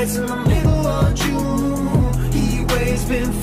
nights in the middle of June. He waves been